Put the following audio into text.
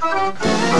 Música